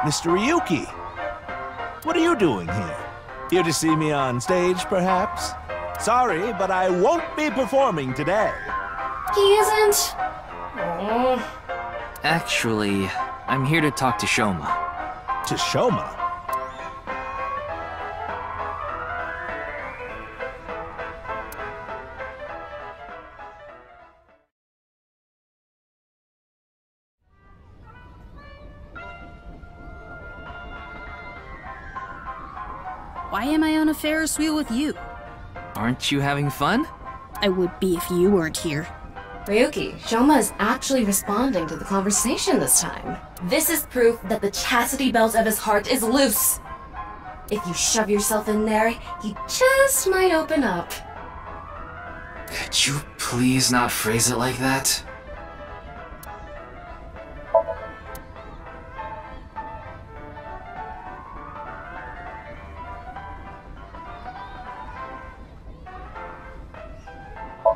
Mr. Ryuki. What are you doing here? Here to see me on stage, perhaps? Sorry, but I won't be performing today. He isn't. Actually, I'm here to talk to Shoma. To Shoma? Ferris wheel with you? Aren't you having fun? I would be if you weren't here. Ryuki, Shoma is actually responding to the conversation this time. This is proof that the chastity belt of his heart is loose. If you shove yourself in there, he just might open up. Could you please not phrase it like that?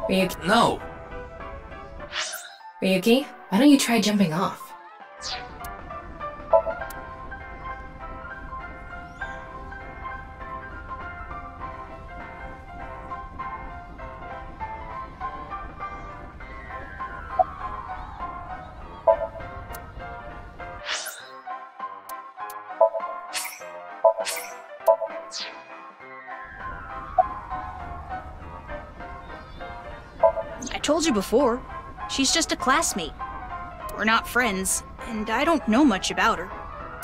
Ryuki, No! Ryuki, why don't you try jumping off? Told you before. She's just a classmate. We're not friends, and I don't know much about her.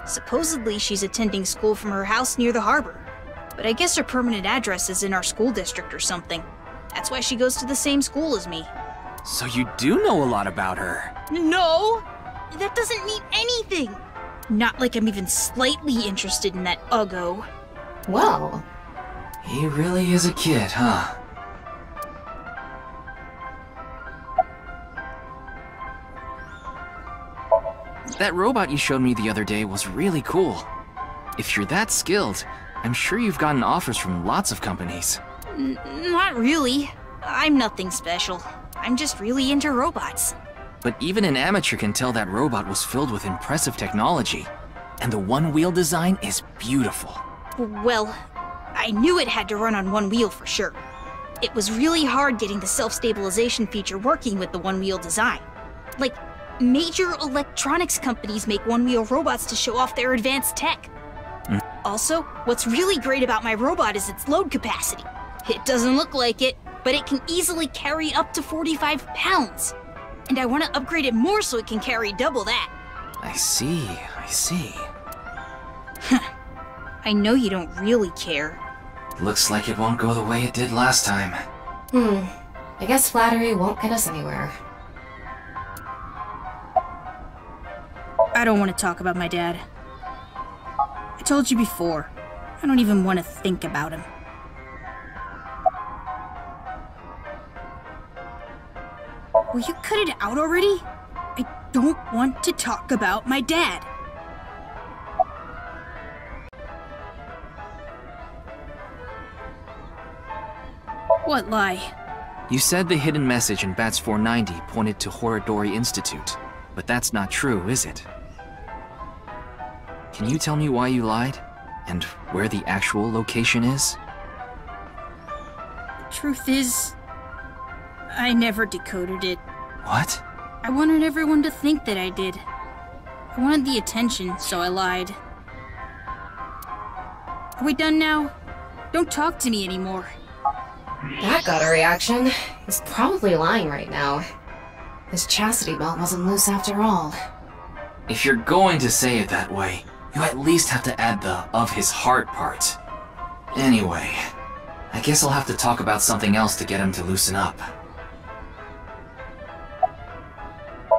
Supposedly, she's attending school from her house near the harbor. But I guess her permanent address is in our school district or something. That's why she goes to the same school as me. So you do know a lot about her. No! That doesn't mean anything! Not like I'm even slightly interested in that Uggo. Well, He really is a kid, huh? That robot you showed me the other day was really cool. If you're that skilled, I'm sure you've gotten offers from lots of companies. N- not really. I'm nothing special. I'm just really into robots. But even an amateur can tell that robot was filled with impressive technology. And the one-wheel design is beautiful. Well, I knew it had to run on one wheel for sure. It was really hard getting the self-stabilization feature working with the one-wheel design. Like, major electronics companies make one-wheel robots to show off their advanced tech. Mm. Also, what's really great about my robot is its load capacity. It doesn't look like it, but it can easily carry up to 45 pounds. And I want to upgrade it more so it can carry double that. I see, I see. I know you don't really care. Looks like it won't go the way it did last time. hmm. I guess flattery won't get us anywhere. I don't want to talk about my dad. I told you before. I don't even want to think about him. Will you cut it out already? I don't want to talk about my dad. What lie? You said the hidden message in Bats 490 pointed to Horodori Institute, but that's not true, is it? Can you tell me why you lied? And where the actual location is? Truth is, I never decoded it. What? I wanted everyone to think that I did. I wanted the attention, so I lied. Are we done now? Don't talk to me anymore. That got a reaction. He's probably lying right now. His chastity belt wasn't loose after all. If you're going to say it that way, you at least have to add the of his heart part. Anyway, I guess I'll have to talk about something else to get him to loosen up.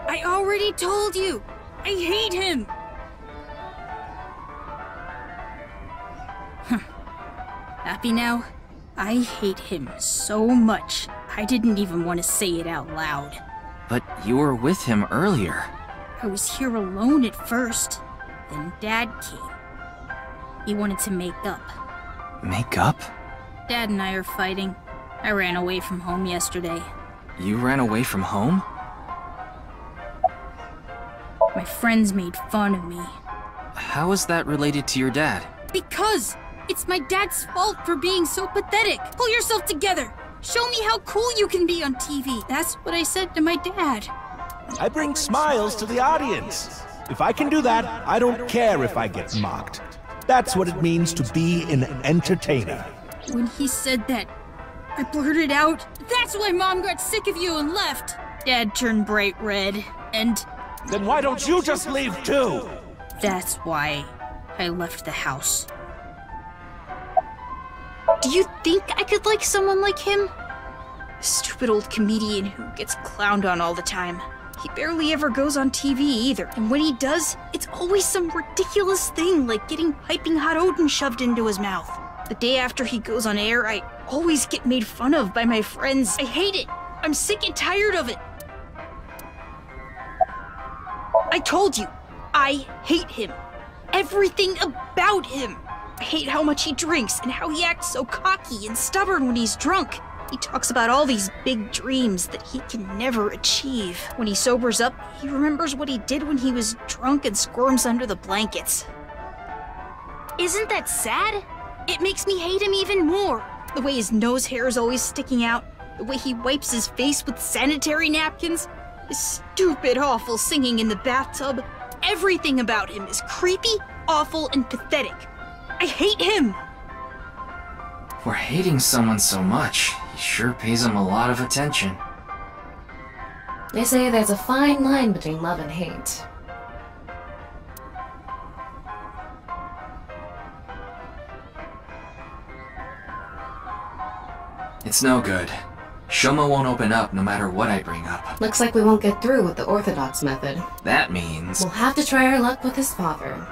I already told you! I hate him! Happy now? I hate him so much, I didn't even want to say it out loud. But you were with him earlier. I was here alone at first. Then Dad came. He wanted to make up. Make up? Dad and I are fighting. I ran away from home yesterday. You ran away from home? My friends made fun of me. How is that related to your dad? Because it's my dad's fault for being so pathetic. Pull yourself together. Show me how cool you can be on TV. That's what I said to my dad. I bring smiles to the audience. If I can do that, I don't care if I get mocked. That's what it means to be an entertainer. When he said that, I blurted out, That's why mom got sick of you and left. Dad turned bright red, and Then why don't you just leave too? that's why I left the house. Do you think I could like someone like him? A stupid old comedian who gets clowned on all the time. He barely ever goes on TV either, and when he does, it's always some ridiculous thing like getting piping hot oden shoved into his mouth. The day after he goes on air, I always get made fun of by my friends. I hate it. I'm sick and tired of it. I told you, I hate him. Everything about him. I hate how much he drinks and how he acts so cocky and stubborn when he's drunk. He talks about all these big dreams that he can never achieve. When he sobers up, he remembers what he did when he was drunk and squirms under the blankets. Isn't that sad? It makes me hate him even more. The way his nose hair is always sticking out, the way he wipes his face with sanitary napkins, his stupid, awful singing in the bathtub. Everything about him is creepy, awful, and pathetic. I hate him! For hating someone so much, he sure pays him a lot of attention. They say there's a fine line between love and hate. It's no good. Shoma won't open up no matter what I bring up. Looks like we won't get through with the Orthodox method. That means. We'll have to try our luck with his father.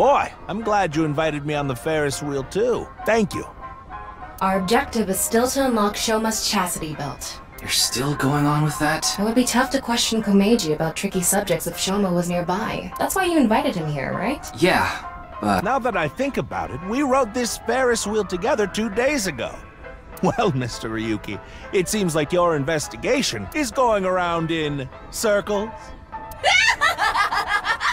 Boy, I'm glad you invited me on the Ferris wheel too. Thank you. Our objective is still to unlock Shoma's chastity belt. You're still going on with that? It would be tough to question Komeiji about tricky subjects if Shoma was nearby. That's why you invited him here, right? Yeah, but. Now that I think about it, we rode this Ferris wheel together two days ago. Well, Mr. Ryuki, it seems like your investigation is going around in circles.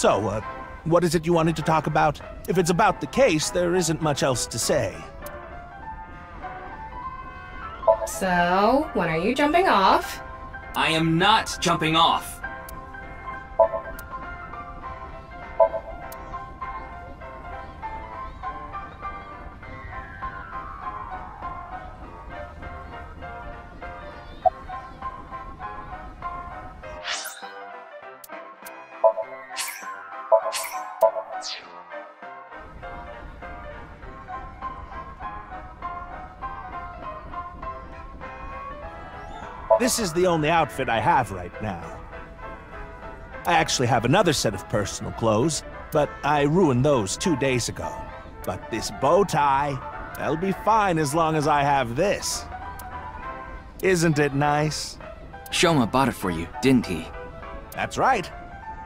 so, uh, what is it you wanted to talk about? If it's about the case, there isn't much else to say. So, when are you jumping off? I am not jumping off! This is the only outfit I have right now. I actually have another set of personal clothes, but I ruined those two days ago. But this bow tie, that'll be fine as long as I have this. Isn't it nice? Shoma bought it for you, didn't he? That's right.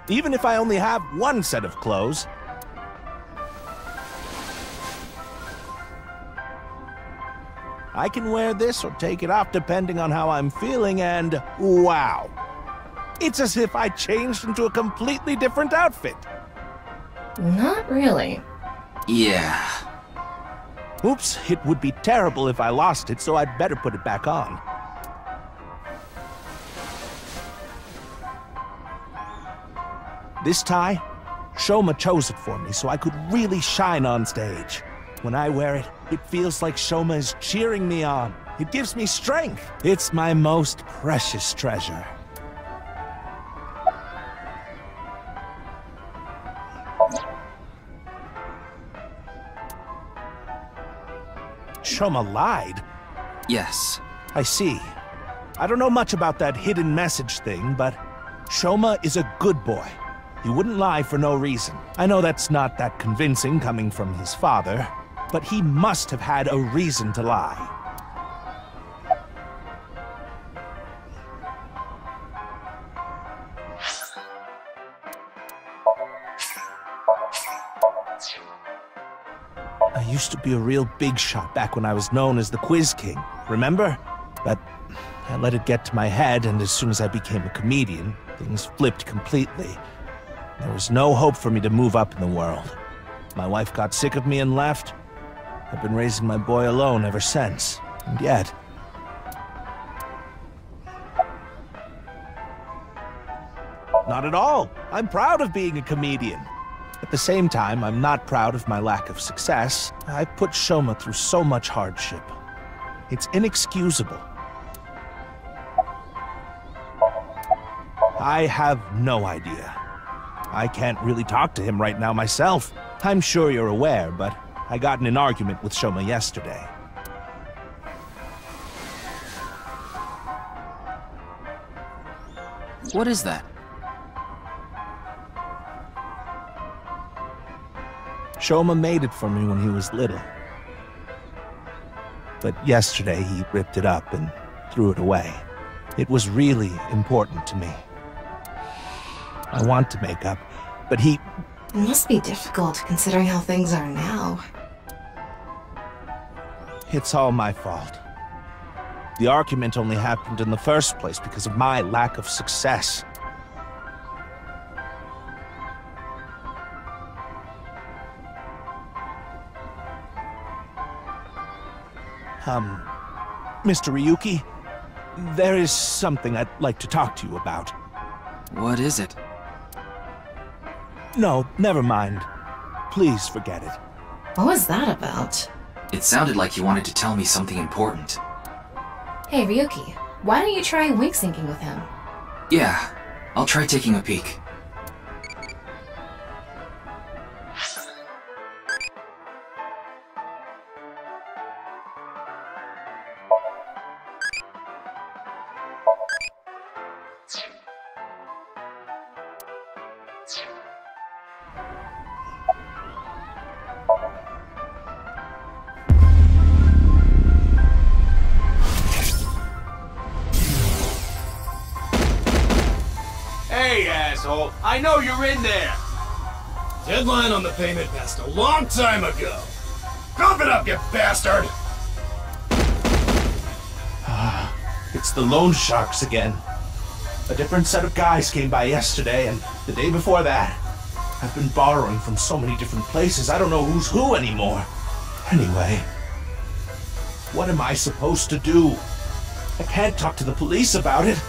Even if I only have one set of clothes. I can wear this or take it off depending on how I'm feeling, and wow. It's as if I changed into a completely different outfit. Not really. Yeah. Oops, it would be terrible if I lost it, so I'd better put it back on. This tie, Shoma chose it for me so I could really shine on stage. When I wear it, it feels like Shoma is cheering me on. It gives me strength. It's my most precious treasure. Shoma lied. Yes. I see. I don't know much about that hidden message thing, but Shoma is a good boy. He wouldn't lie for no reason. I know that's not that convincing coming from his father, but he must have had a reason to lie. I used to be a real big shot back when I was known as the Quiz King, remember? But I let it get to my head, and as soon as I became a comedian, things flipped completely. There was no hope for me to move up in the world. My wife got sick of me and left. I've been raising my boy alone ever since. And yet... Not at all. I'm proud of being a comedian. At the same time, I'm not proud of my lack of success. I've put Shoma through so much hardship. It's inexcusable. I have no idea. I can't really talk to him right now myself. I'm sure you're aware, but I got in an argument with Shoma yesterday. What is that? Shoma made it for me when he was little. But yesterday he ripped it up and threw it away. It was really important to me. I want to make up, but he... It must be difficult considering how things are now. It's all my fault. The argument only happened in the first place because of my lack of success. Um, Mr. Ryuki, there is something I'd like to talk to you about. What is it? No, never mind. Please forget it. What was that about? It sounded like you wanted to tell me something important. Hey, Ryuki, why don't you try Wink Psyncing with him? Yeah, I'll try taking a peek. Deadline on the payment passed a long time ago. Cough it up, you bastard! It's the loan sharks again. A different set of guys came by yesterday and the day before that. I've been borrowing from so many different places, I don't know who's who anymore. Anyway, what am I supposed to do? I can't talk to the police about it.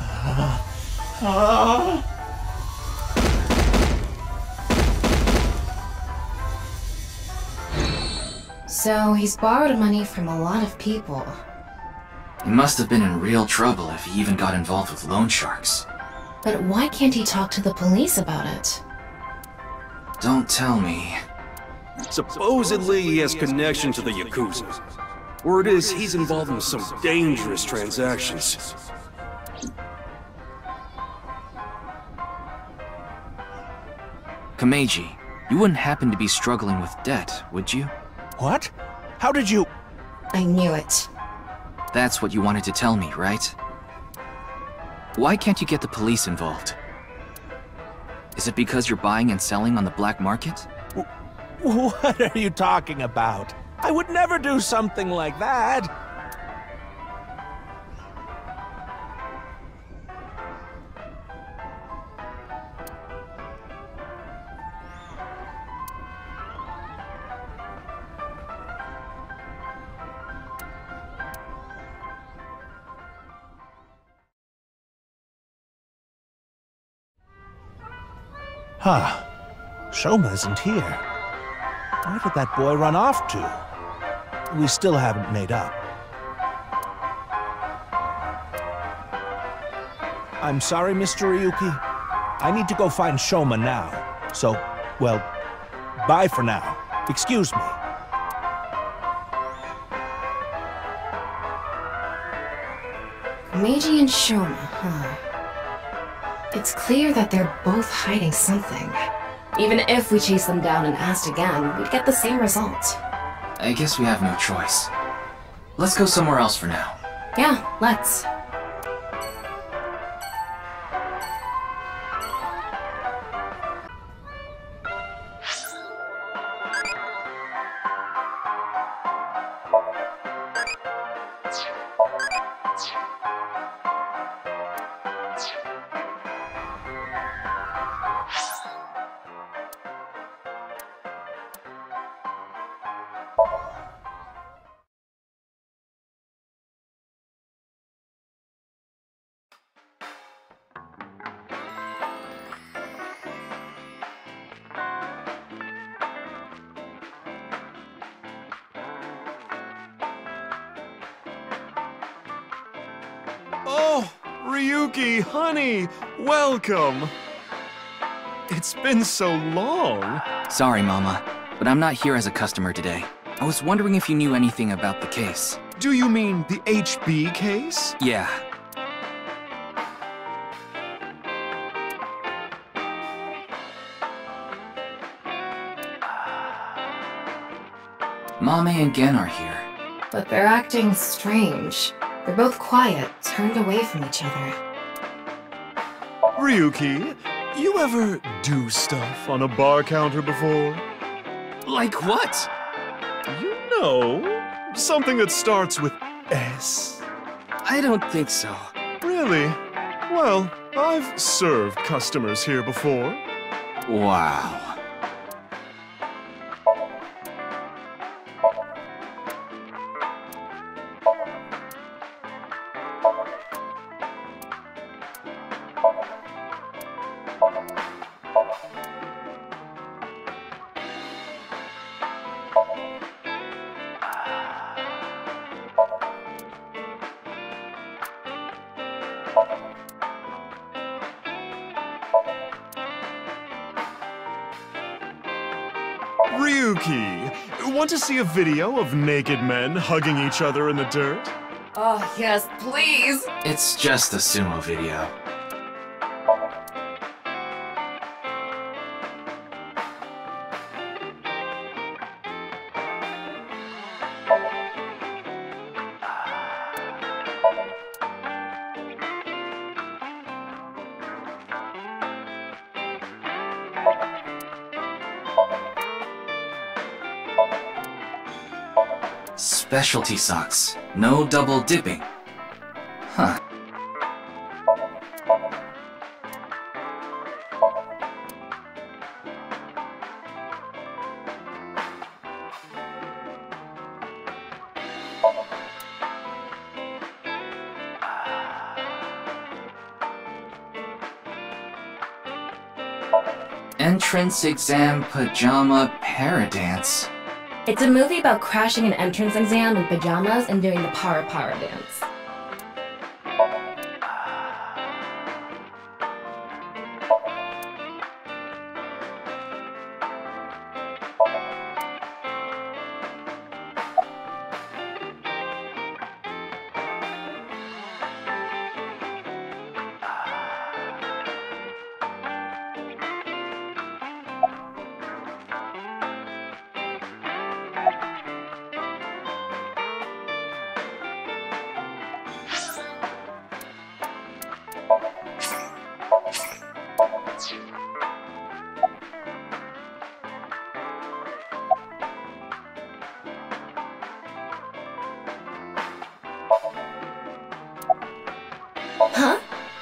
Ah. Ah. So, he's borrowed money from a lot of people. He must have been in real trouble if he even got involved with loan sharks. But why can't he talk to the police about it? Don't tell me. Supposedly he has connection to the Yakuza. Word is he's involved in some dangerous transactions. Komeiji, you wouldn't happen to be struggling with debt, would you? What? How did you... I knew it. That's what you wanted to tell me, right? Why can't you get the police involved? Is it because you're buying and selling on the black market? What are you talking about? I would never do something like that. Huh. Shoma isn't here. Where did that boy run off to? We still haven't made up. I'm sorry, Mr. Ryuki. I need to go find Shoma now. So, well, bye for now. Excuse me. Meiji and Shoma? It's clear that they're both hiding something. Even if we chase them down and asked again, we'd get the same result. I guess we have no choice. Let's go somewhere else for now. Yeah, let's. Ryuki, honey, welcome. It's been so long. Sorry, Mama, but I'm not here as a customer today. I was wondering if you knew anything about the case. Do you mean the HB case? Yeah. Mame and Gen are here. But they're acting strange. They're both quiet, turned away from each other. Ryuki, you ever do stuff on a bar counter before? Like what? You know, something that starts with S. I don't think so. Really? Well, I've served customers here before. Wow. Ryuki, want to see a video of naked men hugging each other in the dirt? Oh, yes, please! It's just a sumo video. Specialty socks. No double dipping. Huh. Entrance exam pajama paradance. It's a movie about crashing an entrance exam in pajamas and doing the para para dance.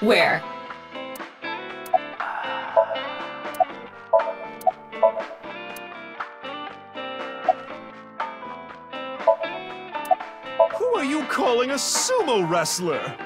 Where? Who are you calling a sumo wrestler?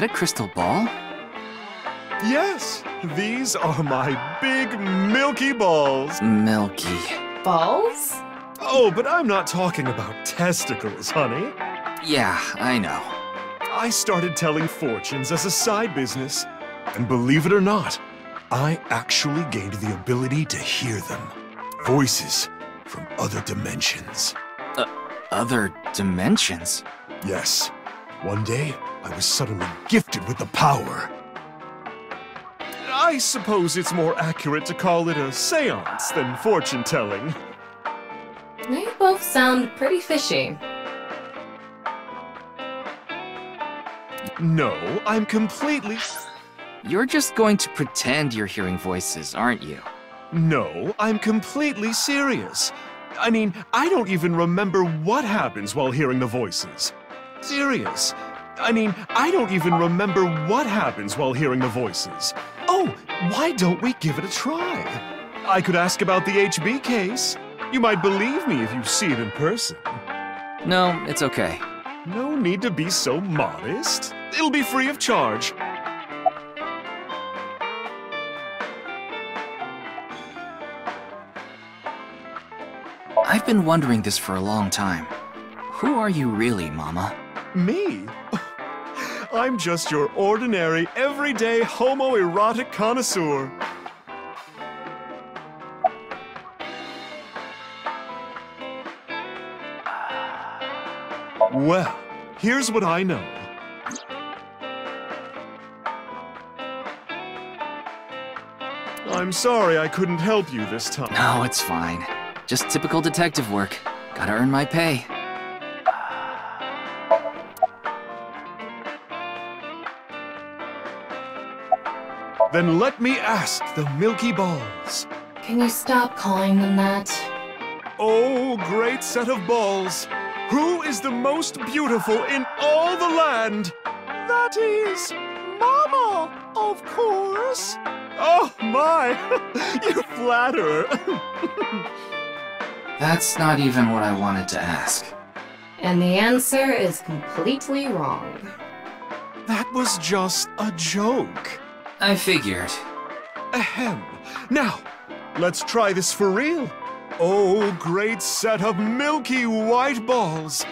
That a crystal ball? Yes, these are my big milky balls. Milky. Balls? Oh, but I'm not talking about testicles, honey. Yeah, I know. I started telling fortunes as a side business. And believe it or not, I actually gained the ability to hear them. Voices from other dimensions. Uh, other dimensions? Yes, one day I was suddenly gifted with the power. I suppose it's more accurate to call it a seance than fortune telling. They both sound pretty fishy. No, I'm completely. You're just going to pretend you're hearing voices, aren't you? No, I'm completely serious. I mean, I don't even remember what happens while hearing the voices. Serious. I mean, I don't even remember what happens while hearing the voices. Oh, why don't we give it a try? I could ask about the HB case. You might believe me if you see it in person. No, it's okay. No need to be so modest. It'll be free of charge. I've been wondering this for a long time. Who are you really, Mama? Me? I'm just your ordinary, everyday homoerotic connoisseur. Well, here's what I know. I'm sorry I couldn't help you this time. No, it's fine. Just typical detective work. Gotta earn my pay. Then let me ask the Milky Balls. Can you stop calling them that? Oh, great set of balls! Who is the most beautiful in all the land? That is Mama, of course. Oh my, you flatter. That's not even what I wanted to ask. And the answer is completely wrong. that was just a joke. I figured. Ahem. Now, let's try this for real. Oh, great set of milky white balls.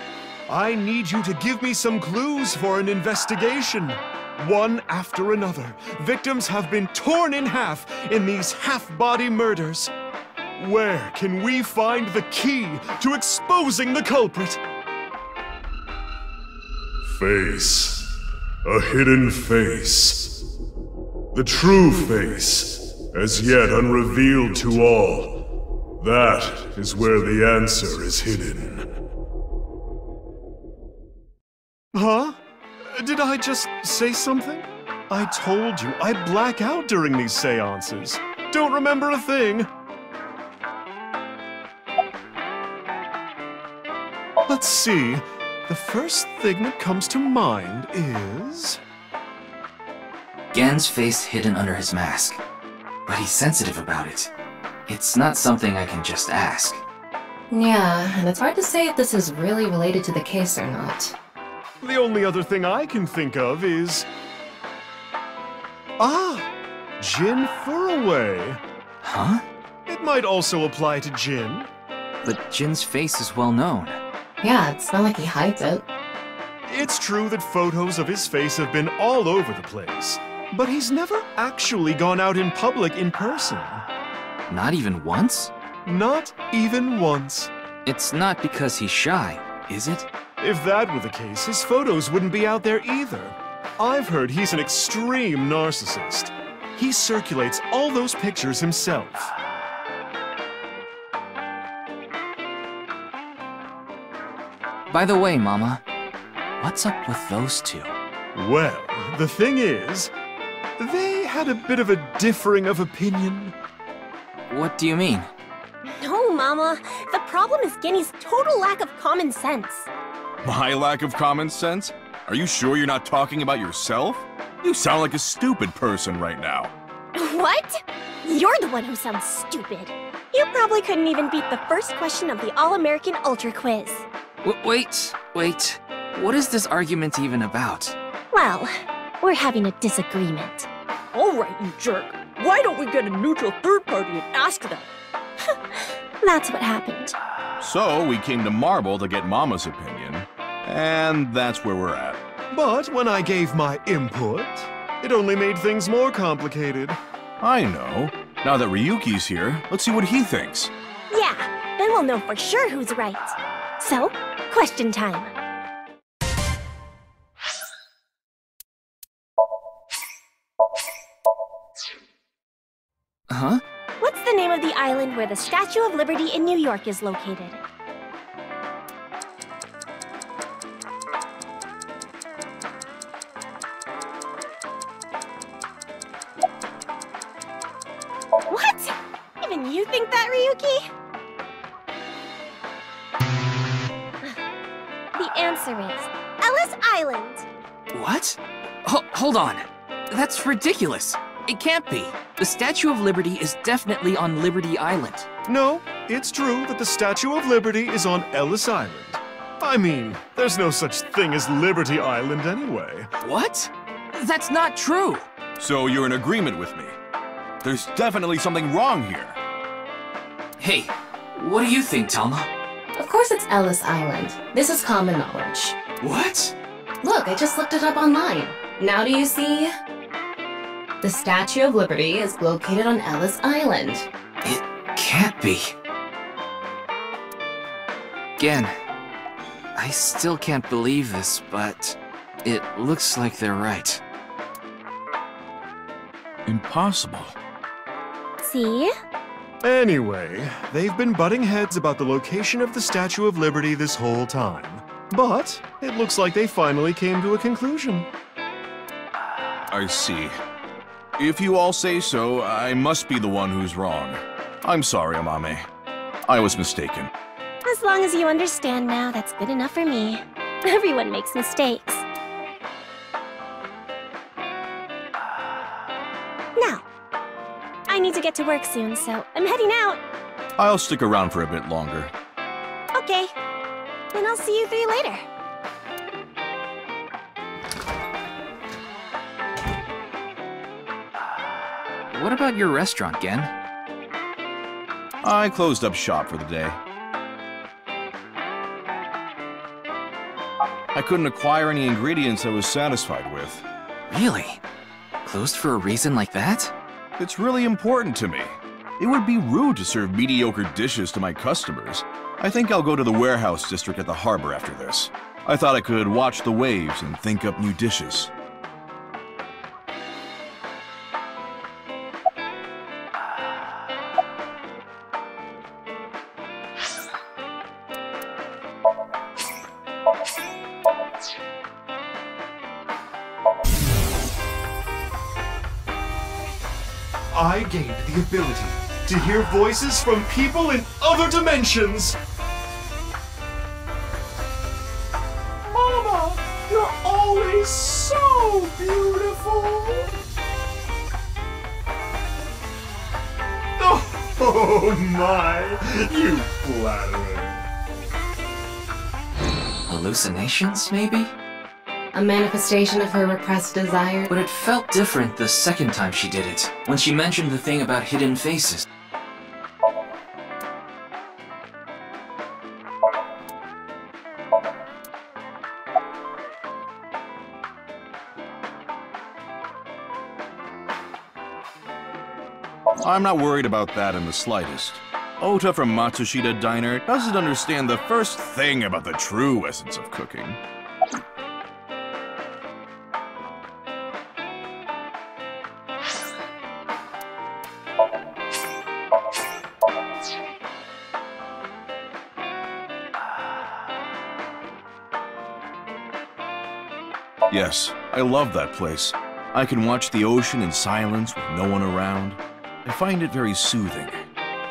I need you to give me some clues for an investigation. One after another, victims have been torn in half in these half-body murders. Where can we find the key to exposing the culprit? Face. A hidden face. The true face, as yet unrevealed to all. That is where the answer is hidden. Huh? Did I just say something? I told you, I black out during these seances. Don't remember a thing. Let's see. The first thing that comes to mind is... Gen's face hidden under his mask. But he's sensitive about it. It's not something I can just ask. Yeah, and it's hard to say if this is really related to the case or not. The only other thing I can think of is... Ah! Jin Furaway. Huh? It might also apply to Jin. But Jin's face is well known. Yeah, it's not like he hides it. It's true that photos of his face have been all over the place, but he's never actually gone out in public in person. Not even once? Not even once. It's not because he's shy, is it? If that were the case, his photos wouldn't be out there either. I've heard he's an extreme narcissist. He circulates all those pictures himself. By the way, Mama, what's up with those two? Well, the thing is, they had a bit of a differing of opinion. What do you mean? No, Mama. The problem is Genny's total lack of common sense. My lack of common sense? Are you sure you're not talking about yourself? You sound like a stupid person right now. What? You're the one who sounds stupid. You probably couldn't even beat the first question of the All-American Ultra Quiz. W wait, wait. What is this argument even about? Well, we're having a disagreement. All right, you jerk. Why don't we get a neutral third party and ask them? That's what happened. So we came to Marble to get Mama's opinion, and that's where we're at. But when I gave my input, it only made things more complicated. I know. Now that Ryuki's here, let's see what he thinks. Yeah, then we'll know for sure who's right. So, question time. Island where the Statue of Liberty in New York is located? What? Even you think that, Ryuki? The answer is Ellis Island. What? Ho hold on. That's ridiculous. It can't be. The Statue of Liberty is definitely on Liberty Island. No, it's true that the Statue of Liberty is on Ellis Island. I mean, there's no such thing as Liberty Island anyway. What? That's not true. So you're in agreement with me? There's definitely something wrong here. Hey, what do you think, Telma? Of course it's Ellis Island. This is common knowledge. What? Look, I just looked it up online. Now do you see? The Statue of Liberty is located on Ellis Island. It can't be. Again, I still can't believe this, but it looks like they're right. Impossible. See? Anyway, they've been butting heads about the location of the Statue of Liberty this whole time. But it looks like they finally came to a conclusion. I see. If you all say so, I must be the one who's wrong. I'm sorry, Amame. I was mistaken. As long as you understand now, that's good enough for me. Everyone makes mistakes. Now, I need to get to work soon, so I'm heading out. I'll stick around for a bit longer. Okay. Then I'll see you three later. What about your restaurant, Gen? I closed up shop for the day. I couldn't acquire any ingredients I was satisfied with. Really? Closed for a reason like that? It's really important to me. It would be rude to serve mediocre dishes to my customers. I think I'll go to the warehouse district at the harbor after this. I thought I could watch the waves and think up new dishes. I gained the ability to hear voices from people in other dimensions. Mama, you're always so beautiful. Oh my, you flattering. Hallucinations, maybe? A manifestation of her repressed desire. But it felt different the second time she did it, when she mentioned the thing about hidden faces. I'm not worried about that in the slightest. Ota from Matsushita Diner doesn't understand the first thing about the true essence of cooking. I love that place. I can watch the ocean in silence with no one around. I find it very soothing.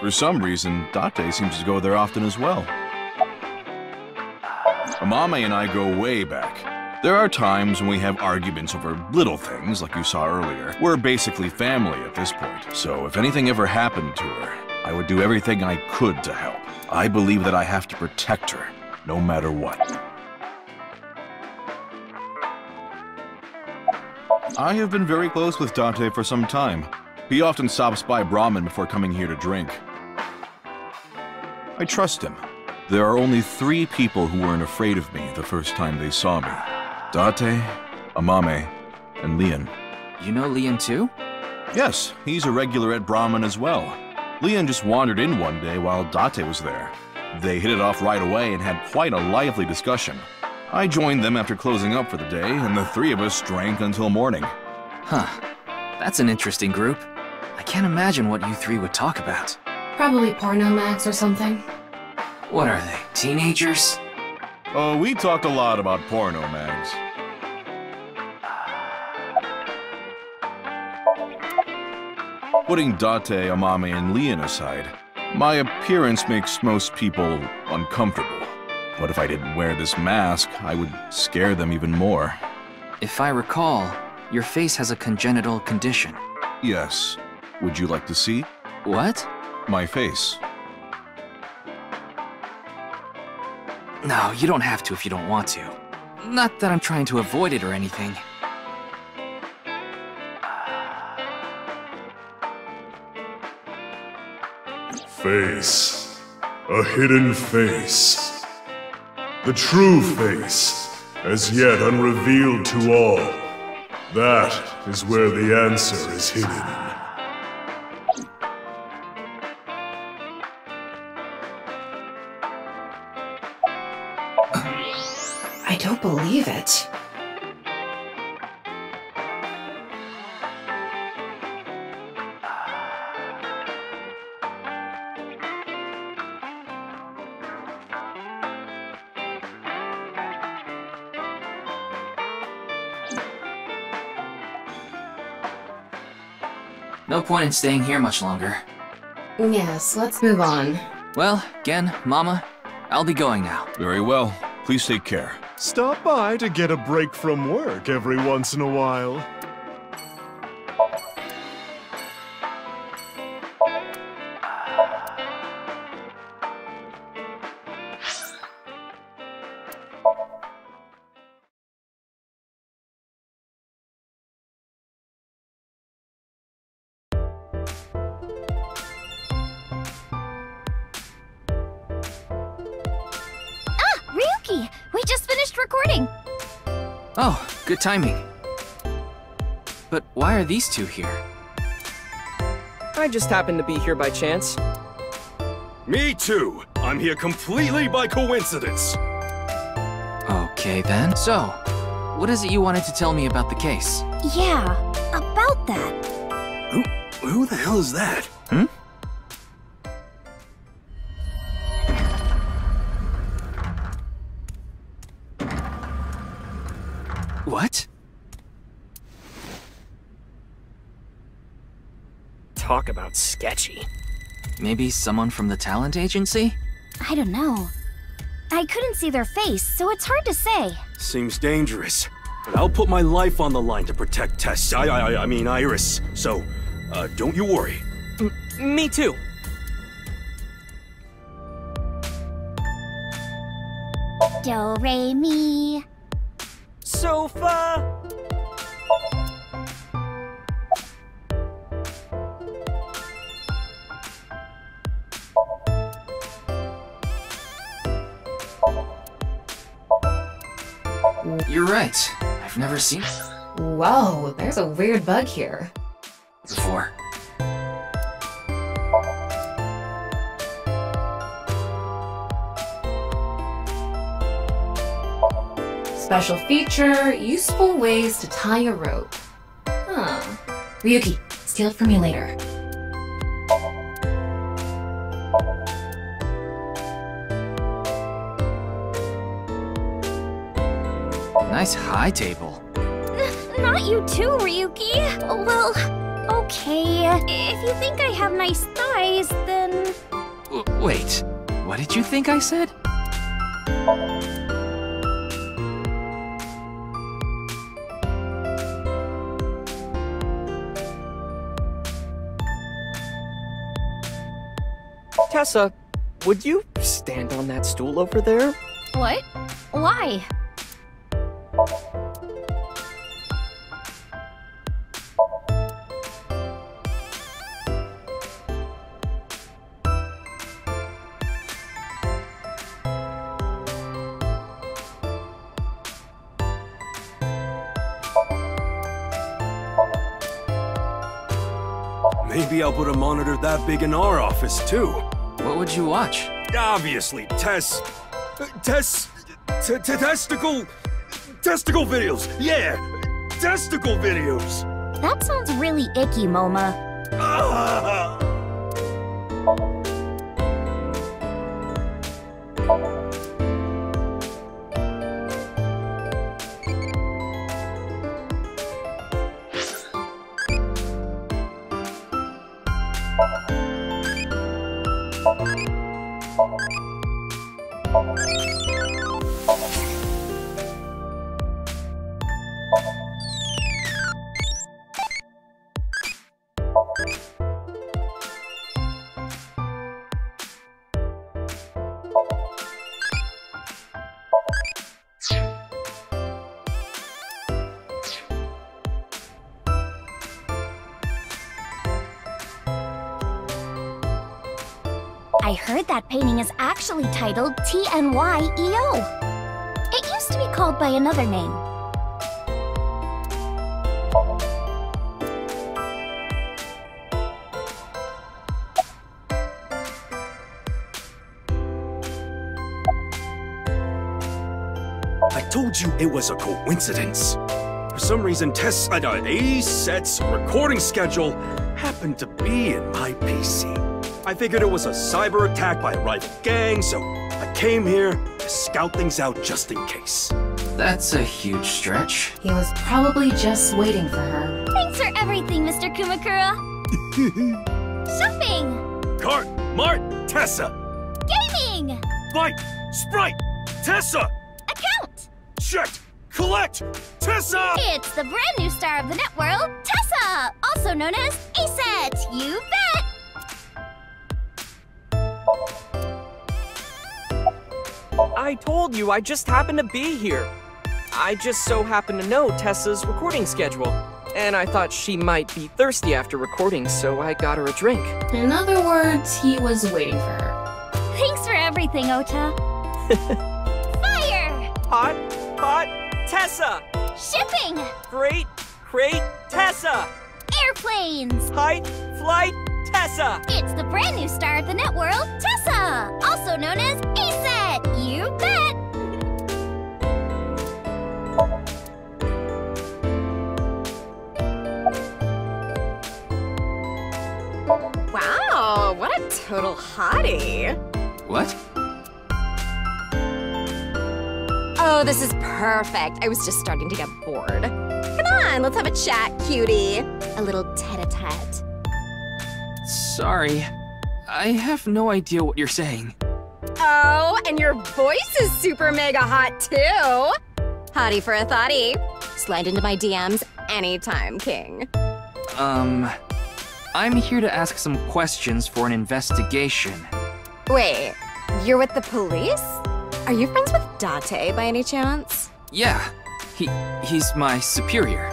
For some reason, Date seems to go there often as well. Amame and I go way back. There are times when we have arguments over little things, like you saw earlier. We're basically family at this point, so if anything ever happened to her, I would do everything I could to help. I believe that I have to protect her, no matter what. I have been very close with Date for some time. He often stops by Brahmin before coming here to drink. I trust him. There are only three people who weren't afraid of me the first time they saw me. Date, Amame, and Leon. You know Leon too? Yes, he's a regular at Brahmin as well. Leon just wandered in one day while Date was there. They hit it off right away and had quite a lively discussion. I joined them after closing up for the day, and the three of us drank until morning. Huh. That's an interesting group. I can't imagine what you three would talk about. Probably porno mags or something. What are they, teenagers? Oh, we talked a lot about porno mags. Putting Date, Amame, and Leon aside, my appearance makes most people uncomfortable. But if I didn't wear this mask, I would scare them even more. If I recall, your face has a congenital condition. Yes. Would you like to see? What? My face. No, you don't have to if you don't want to. Not that I'm trying to avoid it or anything. Face. A hidden face. The true face, as yet unrevealed to all. That is where the answer is hidden. Point in staying here much longer. Yes, let's move on. Well, Gen, Mama, I'll be going now. Very well. Please take care. Stop by to get a break from work every once in a while. Good timing. But why are these two here? I just happened to be here by chance. Me too. I'm here completely by coincidence. Okay then. So, what is it you wanted to tell me about the case? Yeah, about that. Who, who the hell is that? Sketchy. Maybe someone from the talent agency? I don't know. I couldn't see their face, so it's hard to say. Seems dangerous. But I'll put my life on the line to protect Tess. I, I, I mean Iris. So, uh, don't you worry. Me too. Do, re, mi. Sofa! You're right. I've never seen it Whoa, there's a weird bug here. before. Special feature, useful ways to tie a rope. Huh. Ryuki, steal it from me later. Nice high table. Not you too, Ryuki. Well, okay. If you think I have nice thighs, then. W- wait, what did you think I said? Tessa, would you stand on that stool over there? What? Why? Monitor that big in our office too. What would you watch? Obviously, Tess. uh, Tess. T- t- testicle. Testicle videos. Yeah, testicle videos. That sounds really icky, Moma. Ah! I heard that painting is actually titled TNYEO. It used to be called by another name. I told you it was a coincidence. For some reason, Tess, uh, uh, A-Set's recording schedule happened to be in my PC. I figured it was a cyber attack by a rival gang, so I came here to scout things out just in case. That's a huge stretch. He was probably just waiting for her. Thanks for everything, Mr. Kumakura. Shopping! Cart, Mart, Tessa! Gaming! Bite, Sprite, Tessa! Account! Check, collect, Tessa! It's the brand new star of the net world, Tessa! Also known as ASET, you bet! I told you I just happened to be here. I just so happened to know Tessa's recording schedule. And I thought she might be thirsty after recording, so I got her a drink. In other words, he was waiting for her. Thanks for everything, Ota. Fire! Hot, hot, Tessa! Shipping! Great, great, Tessa! Airplanes! Height, flight, Tessa! It's the brand new star of the net world, Tessa! Also known as ASET, you bet! Wow, what a total hottie. What? Oh, this is perfect. I was just starting to get bored. Come on, let's have a chat, cutie. A little tete-a-tete. Sorry. I have no idea what you're saying. Oh, and your voice is super mega hot too. Hottie for a thottie. Slide into my DMs anytime, King. Um, I'm here to ask some questions for an investigation. Wait, you're with the police? Are you friends with Date by any chance? Yeah, he he's my superior.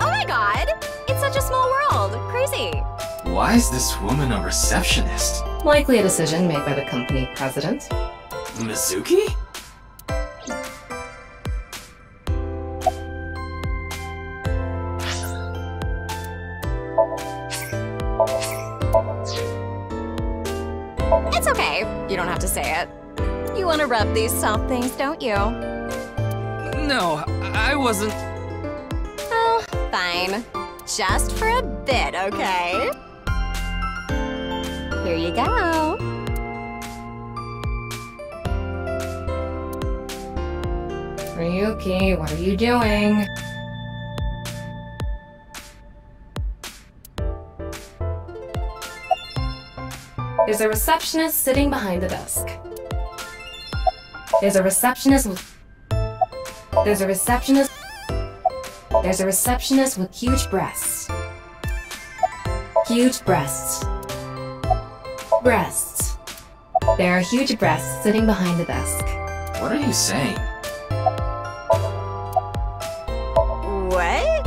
Oh my god! It's such a small world. Crazy. Why is this woman a receptionist? Likely a decision made by the company president. Mizuki? It's okay. You don't have to say it. You want to rub these soft things, don't you? No, I wasn't. Oh, fine. Just for a bit, okay? Here you go. Ryuki, what are you doing? There's a receptionist sitting behind the desk. There's a receptionist with... There's a receptionist... There's a receptionist with huge breasts. Huge breasts. Breasts. There are huge breasts sitting behind the desk. What are you saying? What?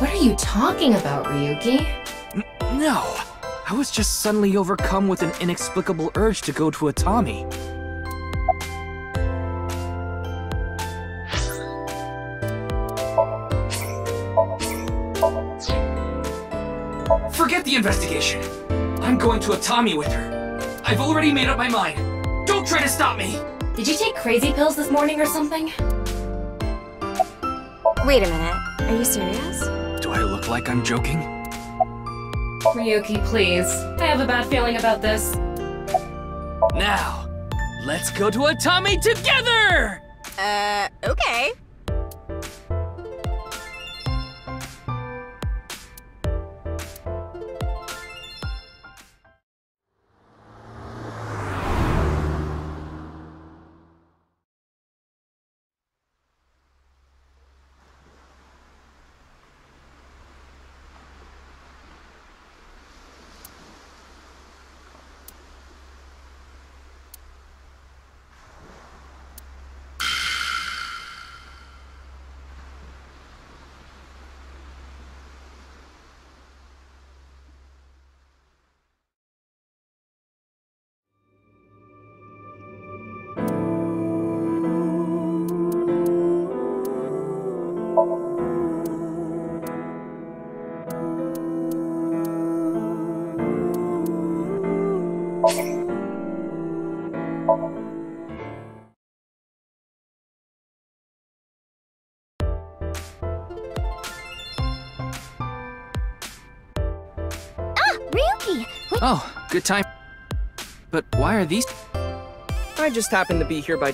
What are you talking about, Ryuki? N no! I was just suddenly overcome with an inexplicable urge to go to Atami. Forget the investigation. I'm going to Atami with her. I've already made up my mind. Don't try to stop me! Did you take crazy pills this morning or something? Wait a minute. Are you serious? Do I look like I'm joking? Ryuki, please. I have a bad feeling about this. Now, let's go to Atami together! Uh, okay. Ah, oh, good time. But why are these? I just happened to be here by.